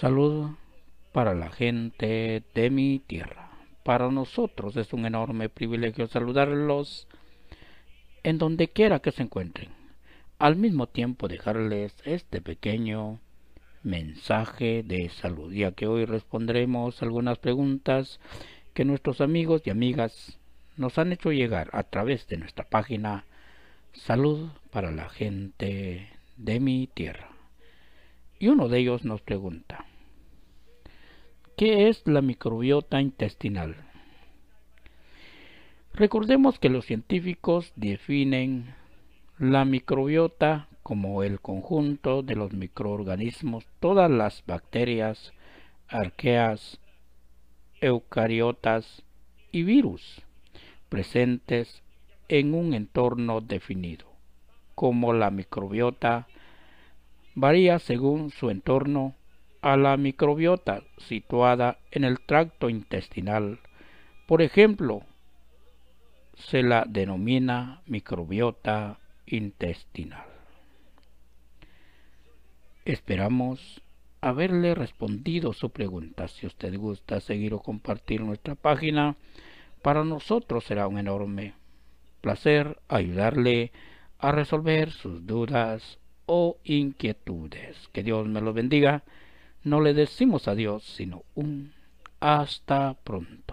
Salud para la gente de mi tierra. Para nosotros es un enorme privilegio saludarlos en donde quiera que se encuentren. Al mismo tiempo dejarles este pequeño mensaje de salud, ya que hoy respondremos algunas preguntas que nuestros amigos y amigas nos han hecho llegar a través de nuestra página Salud para la gente de mi tierra. Y uno de ellos nos pregunta, ¿qué es la microbiota intestinal? Recordemos que los científicos definen la microbiota como el conjunto de los microorganismos, todas las bacterias, arqueas, eucariotas y virus presentes en un entorno definido, como la microbiota varía según su entorno a la microbiota situada en el tracto intestinal. Por ejemplo, se la denomina microbiota intestinal. Esperamos haberle respondido su pregunta. Si usted gusta seguir o compartir nuestra página, para nosotros será un enorme placer ayudarle a resolver sus dudas o inquietudes. Que Dios me lo bendiga. No le decimos adiós, sino un hasta pronto.